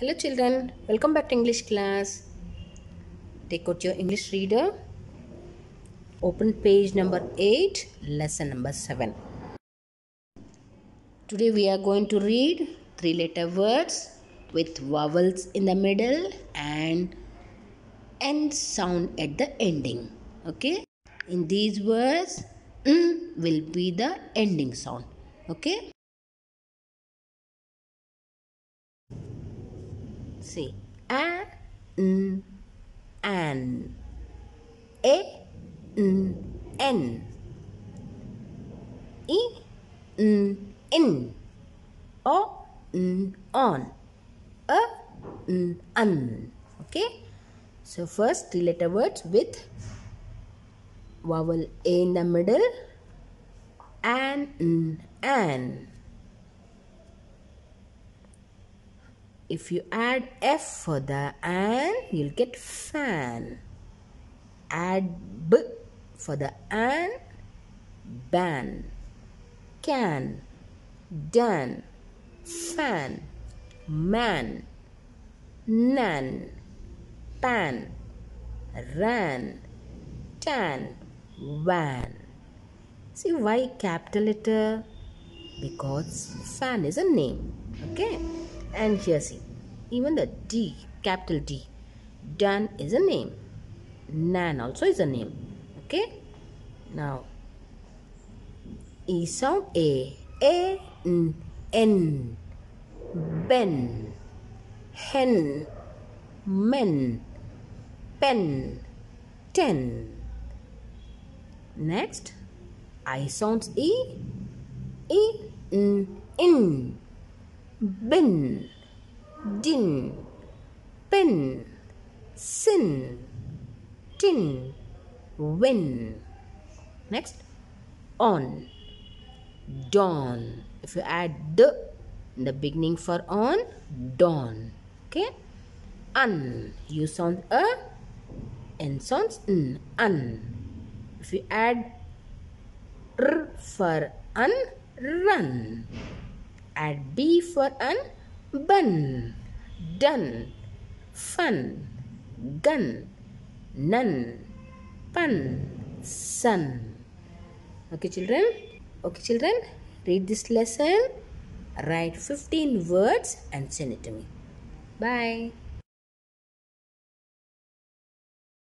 Hello children, welcome back to English class. Take out your English reader. Open page number 8, lesson number 7. Today we are going to read three letter words with vowels in the middle and end sound at the ending. Okay? In these words, n will be the ending sound. Okay? See, a, n, an, a, n, n, i, n, in, o, n, on, a, n, un. Okay? So, first three letter words with vowel a in the middle, an, n, an. If you add F for the an, you'll get fan. Add B for the an, ban. Can, dan, fan, man, nan, pan, ran, tan, van. See why capital letter? Because fan is a name. Okay and here see. Even the D capital D Dan is a name. Nan also is a name. Okay? Now E sound A A N N Ben Hen Men Pen Ten. Next I sounds E E N In bin, din, pin, sin, tin, win. Next, on, dawn. If you add the in the beginning for on, dawn. Okay, un. You sound a, and sounds n, un. If you add r for un, run add B for an bun, done, fun, gun, none, pun, sun. Okay, children? Okay, children? Read this lesson. Write 15 words and send it to me. Bye.